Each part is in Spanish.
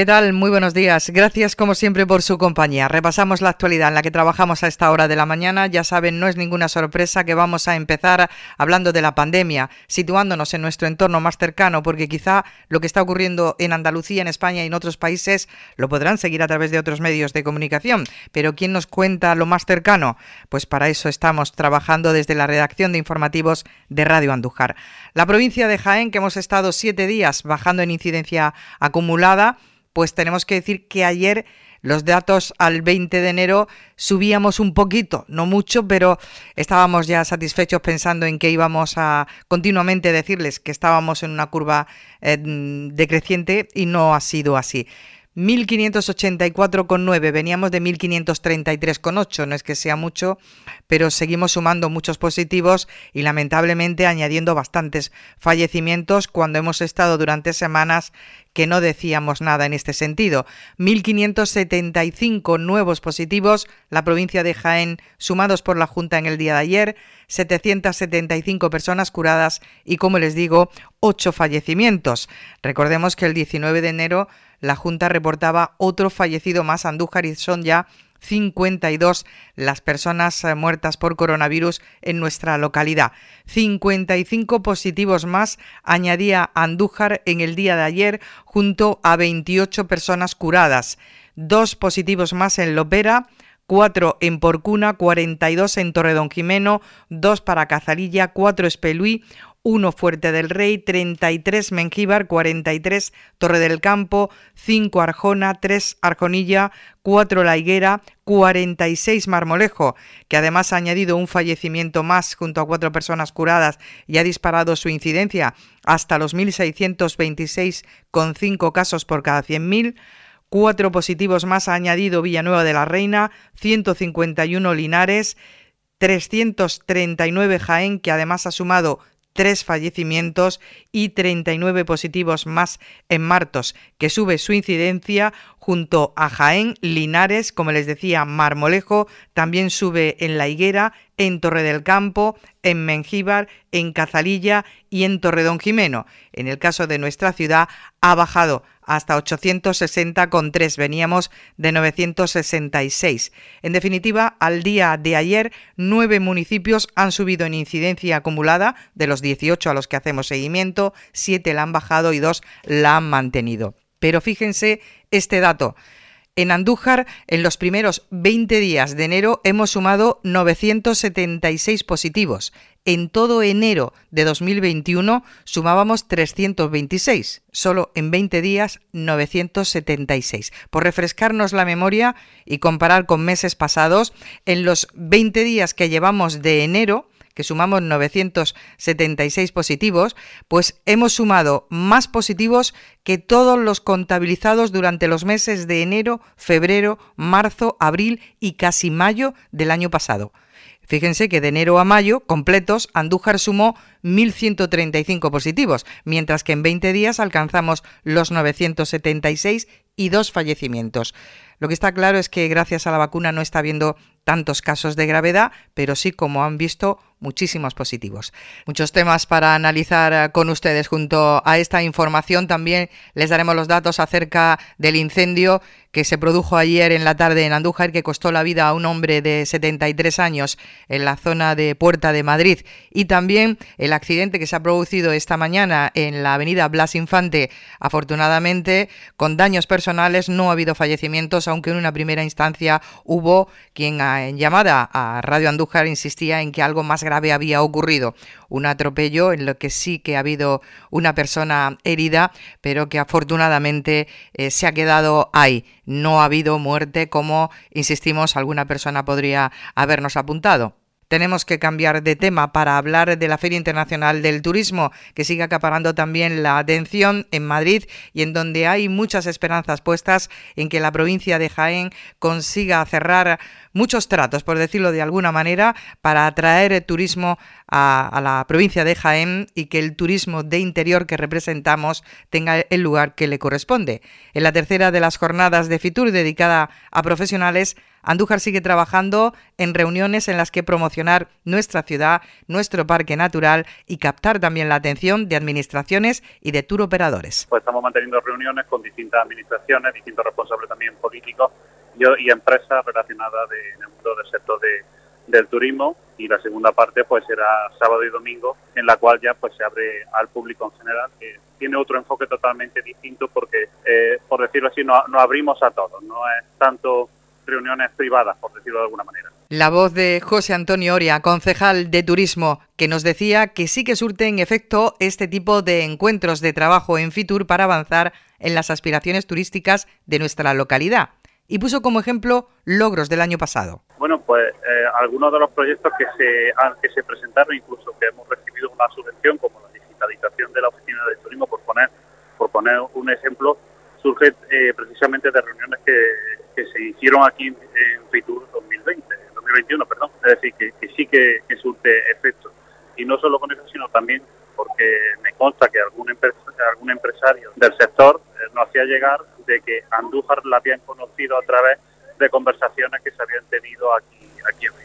¿Qué tal? Muy buenos días. Gracias como siempre por su compañía. Repasamos la actualidad en la que trabajamos a esta hora de la mañana. Ya saben, no es ninguna sorpresa que vamos a empezar hablando de la pandemia, situándonos en nuestro entorno más cercano, porque quizá lo que está ocurriendo en Andalucía, en España y en otros países lo podrán seguir a través de otros medios de comunicación. Pero ¿quién nos cuenta lo más cercano? Pues para eso estamos trabajando desde la redacción de informativos de Radio Andújar. La provincia de Jaén, que hemos estado siete días bajando en incidencia acumulada, pues tenemos que decir que ayer los datos al 20 de enero subíamos un poquito, no mucho, pero estábamos ya satisfechos pensando en que íbamos a continuamente decirles que estábamos en una curva eh, decreciente y no ha sido así. 1584,9, veníamos de 1533,8, no es que sea mucho, pero seguimos sumando muchos positivos y lamentablemente añadiendo bastantes fallecimientos cuando hemos estado durante semanas que no decíamos nada en este sentido. 1.575 nuevos positivos, la provincia de Jaén sumados por la Junta en el día de ayer, 775 personas curadas y, como les digo, 8 fallecimientos. Recordemos que el 19 de enero la Junta reportaba otro fallecido más, Andújar, y son ya 52 las personas eh, muertas por coronavirus en nuestra localidad. 55 positivos más añadía Andújar en el día de ayer junto a 28 personas curadas. Dos positivos más en Lopera, 4 en Porcuna, 42 en Torredonjimeno, 2 para Cazarilla, 4 Espeluí, 1 Fuerte del Rey, 33 Mengíbar, 43 Torre del Campo, 5 Arjona, 3 Arjonilla, 4 La Higuera, 46 Marmolejo, que además ha añadido un fallecimiento más junto a cuatro personas curadas y ha disparado su incidencia hasta los 1.626 con 5 casos por cada 100.000. Cuatro positivos más ha añadido Villanueva de la Reina, 151 Linares, 339 Jaén, que además ha sumado tres fallecimientos y 39 positivos más en Martos, que sube su incidencia junto a Jaén, Linares, como les decía, Marmolejo, también sube en La Higuera, en Torre del Campo, en Mengíbar, en Cazalilla y en Torredón Jimeno. En el caso de nuestra ciudad ha bajado hasta 860,3, veníamos de 966. En definitiva, al día de ayer, nueve municipios han subido en incidencia acumulada, de los 18 a los que hacemos seguimiento, siete la han bajado y dos la han mantenido. Pero fíjense este dato. En Andújar, en los primeros 20 días de enero, hemos sumado 976 positivos. En todo enero de 2021 sumábamos 326. Solo en 20 días 976. Por refrescarnos la memoria y comparar con meses pasados, en los 20 días que llevamos de enero, que sumamos 976 positivos, pues hemos sumado más positivos que todos los contabilizados durante los meses de enero, febrero, marzo, abril y casi mayo del año pasado. Fíjense que de enero a mayo, completos, Andújar sumó 1.135 positivos, mientras que en 20 días alcanzamos los 976 y dos fallecimientos. Lo que está claro es que gracias a la vacuna no está habiendo tantos casos de gravedad, pero sí, como han visto, muchísimos positivos. Muchos temas para analizar eh, con ustedes. Junto a esta información también les daremos los datos acerca del incendio que se produjo ayer en la tarde en Andújar que costó la vida a un hombre de 73 años en la zona de Puerta de Madrid y también el accidente que se ha producido esta mañana en la avenida Blas Infante. Afortunadamente, con daños personales no ha habido fallecimientos, aunque en una primera instancia hubo quien en llamada a Radio Andújar insistía en que algo más grave había ocurrido, un atropello en lo que sí que ha habido una persona herida, pero que afortunadamente eh, se ha quedado ahí. No ha habido muerte como, insistimos, alguna persona podría habernos apuntado tenemos que cambiar de tema para hablar de la Feria Internacional del Turismo, que sigue acaparando también la atención en Madrid y en donde hay muchas esperanzas puestas en que la provincia de Jaén consiga cerrar muchos tratos, por decirlo de alguna manera, para atraer turismo a, a, la provincia de Jaén y que el turismo de interior que representamos tenga el lugar que le corresponde. En la tercera de las jornadas de Fitur dedicada a profesionales Andújar sigue trabajando en reuniones en las que promocionar nuestra ciudad, nuestro parque natural y captar también la atención de administraciones y de tour operadores. Pues estamos manteniendo reuniones con distintas administraciones, distintos responsables también políticos y, empresas relacionadas en el mundo del sector del turismo y la segunda parte pues será sábado y domingo en la cual ya pues se abre al público en general que tiene otro enfoque totalmente distinto porque eh, por decirlo así no, no abrimos a todos no es tanto reuniones privadas, por decirlo de alguna manera. La voz de José Antonio Oria, concejal de Turismo, que nos decía que sí que surte en efecto este tipo de encuentros de trabajo en Fitur para avanzar en las aspiraciones turísticas de nuestra localidad. Y puso como ejemplo logros del año pasado. Bueno, pues eh, algunos de los proyectos que se, que se presentaron, incluso que hemos recibido una subvención, como la digitalización de la oficina de turismo, por poner, por poner un ejemplo, surge eh, precisamente de reuniones que, se hicieron aquí en Fitur 2020, 2021, perdón. Es decir, que, sí que, surte efecto. Y no solo con eso, sino también porque me consta que algún, algún empresario del sector eh, nos hacía llegar de que Andújar la habían conocido a través de conversaciones que se habían tenido aquí,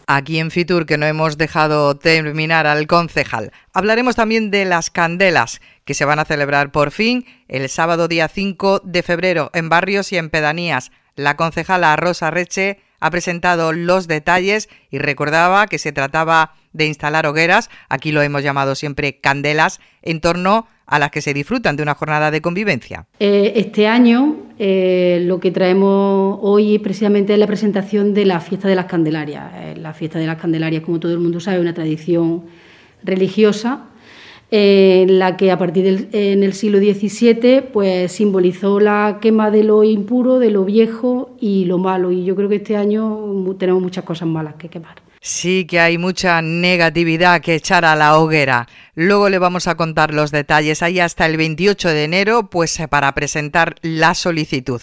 aquí en Fitur. Que no hemos dejado terminar al concejal. Hablaremos también de las candelas que se van a celebrar por fin el sábado día 5 de febrero en barrios y en pedanías. La concejala Rosa Reche ha presentado los detalles y recordaba que se trataba de instalar hogueras, aquí lo hemos llamado siempre candelas, en torno a las que se disfrutan de una jornada de convivencia. Eh, este año eh, lo que traemos hoy precisamente es la presentación de la fiesta de las Candelarias. Eh, la fiesta de las Candelarias, como todo el mundo sabe, es una tradición religiosa en la que a partir del en el siglo XVII pues simbolizó la quema de lo impuro, de lo viejo y lo malo. Y yo creo que este año tenemos muchas cosas malas que quemar. Sí que hay mucha negatividad que echar a la hoguera. Luego le vamos a contar los detalles. Hay hasta el 28 de enero pues para presentar la solicitud.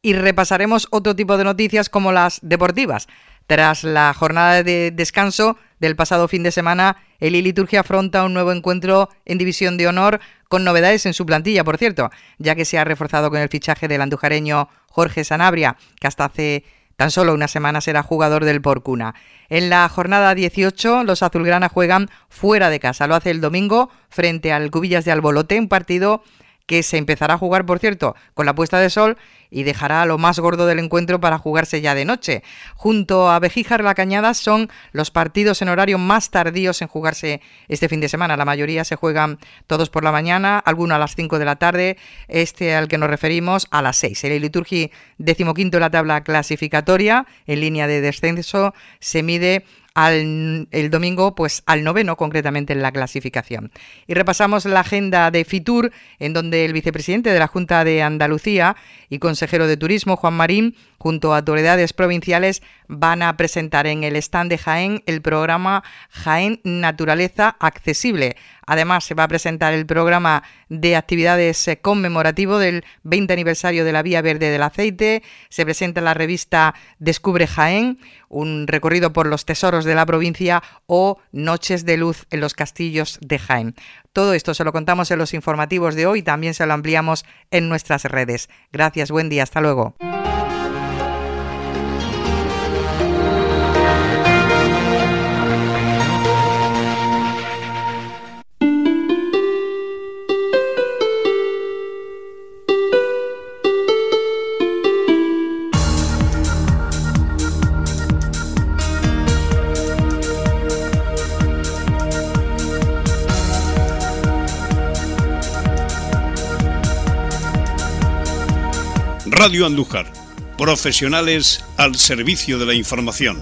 Y repasaremos otro tipo de noticias como las deportivas. Tras la jornada de descanso del pasado fin de semana, el Liturgia afronta un nuevo encuentro en División de Honor con novedades en su plantilla, por cierto, ya que se ha reforzado con el fichaje del andujareño Jorge Sanabria, que hasta hace tan solo unas semanas era jugador del Porcuna. En la jornada 18, los azulgrana juegan fuera de casa. Lo hace el domingo frente al Cubillas de Albolote, un partido que se empezará a jugar, por cierto, con la puesta de sol y dejará lo más gordo del encuentro para jugarse ya de noche. Junto a Bejíjar La Cañada son los partidos en horario más tardíos en jugarse este fin de semana. La mayoría se juegan todos por la mañana, algunos a las 5 de la tarde, este al que nos referimos a las 6. El Liturgi decimoquinto en la tabla clasificatoria en línea de descenso se mide al, el domingo pues al noveno concretamente en la clasificación. Y repasamos la agenda de Fitur, en donde el vicepresidente de la Junta de Andalucía y consejero de Turismo, Juan Marín, junto a autoridades provinciales, van a presentar en el stand de Jaén el programa Jaén Naturaleza Accesible. Además, se va a presentar el programa de actividades eh, conmemorativo del 20 aniversario de la Vía Verde del Aceite. Se presenta la revista Descubre Jaén, un recorrido por los tesoros de la provincia o Noches de Luz en los castillos de Jaén. Todo esto se lo contamos en los informativos de hoy, también se lo ampliamos en nuestras redes. Gracias, buen día, hasta luego. Radio Andújar, profesionales al servicio de la información.